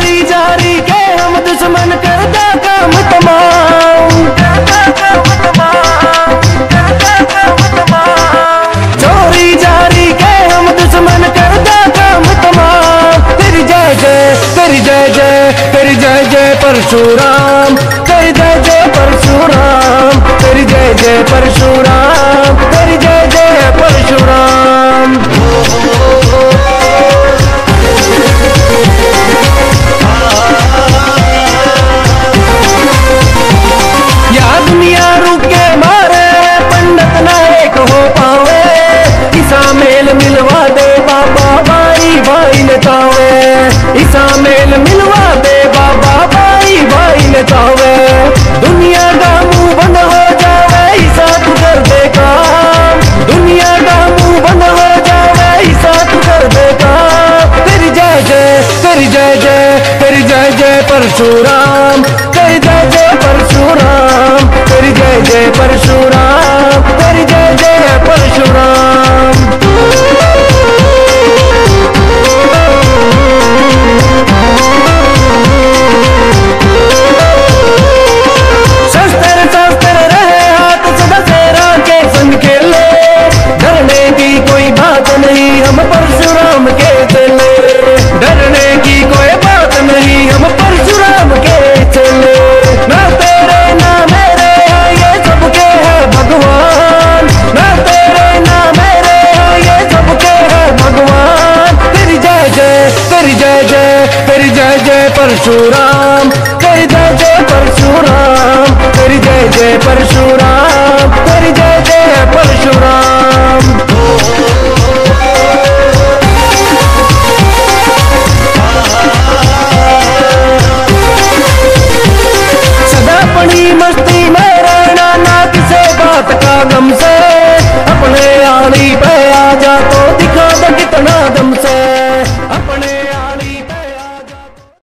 जारी जारी के हम दुश्मन करदा काम तमाम। चोरी जारी के हम दुश्मन करदा काम तमाम। तेरी जय जय तेरी जय जय तेरी जय जय परशुराम। तेरी जय जय परशुराम तेरी जय जय परशुराम। तेरी जय जय, तेरी जय जय परशुराम। तेरी जय जय परशुराम, तेरी जय जय परशुराम, तेरी जय जय परशुराम। तेरी जय जय परशुराम तेरी जय जय परशुराम।